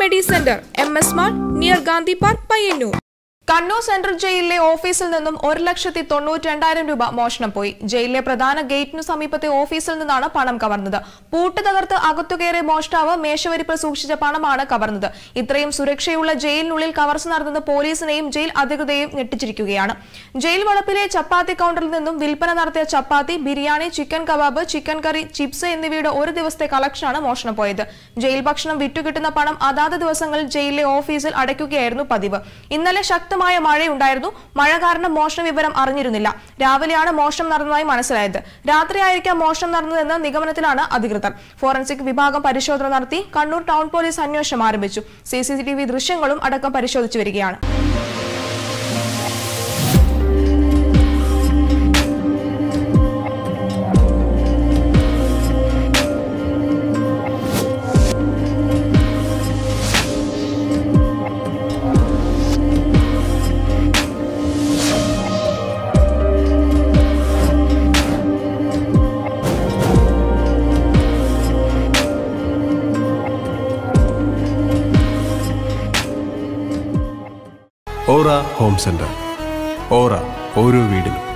Medi center M S mall near Gandhi park Payyanur Kannur central ജയിലിലെ ഓഫീസിൽ നിന്നും ഒരു ലക്ഷത്തി തൊണ്ണൂറ്റി രണ്ടായിരം രൂപ മോഷണം പോയി. ജയിലിലെ പ്രധാന ഗേറ്റിനു സമീപത്തെ ഓഫീസിൽ നിന്നാണ് പണം കവർന്നത്. പൂട്ട് തകർത്ത് അകത്തുകയറിയ മോഷ്ടാവ് മേശവരിപ്പിൽ സൂക്ഷിച്ച പണമാണ് കവർന്നത്. ഇത്രയും സുരക്ഷയുള്ള ജയിലിനുള്ളിൽ കവർച്ച നടന്നത് പോലീസിനെയും ജയിൽ അധികൃതരെയും ഞെട്ടിച്ചിരിക്കുകയാണ്. ജയിൽ വളപ്പിലെ ചപ്പാത്തി കൌണ്ടറിൽ നിന്നും വിൽപ്പന നടത്തിയ chapati biryani chicken kebab chicken curry chips എന്നിവയുടെ ഒരു ദിവസത്തെ കളക്ഷനാണ് മോഷണം പോയത്. ജയിൽ ഭക്ഷണം വിറ്റുകിട്ടുന്ന പണം അതാത് ദിവസങ്ങളിൽ ജയിലിലെ ഓഫീസിൽ അടയ്ക്കുകയായിരുന്നു പതിവ്. ഇന്നലെ ശക്തമായ മഴയുണ്ടായിരുന്നു. മഴ കാരണം മോഷണ വിവരം അറിഞ്ഞിരുന്നില്ല. രാവിലെയാണ് മോഷണം നടന്നതായി മനസ്സിലായത്. രാത്രിയായിരിക്കാം മോഷണം നടന്നതെന്ന നിഗമനത്തിലാണ് അധികൃതർ. ഫോറൻസിക് വിഭാഗം പരിശോധന നടത്തി കണ്ണൂർ ടൗൺ പോലീസ് അന്വേഷണം ആരംഭിച്ചു. സി ദൃശ്യങ്ങളും അടക്കം പരിശോധിച്ചു വരികയാണ്. ഓറ ഹോം സെന്റർ. ഓറ ഓരോ വീടിനും.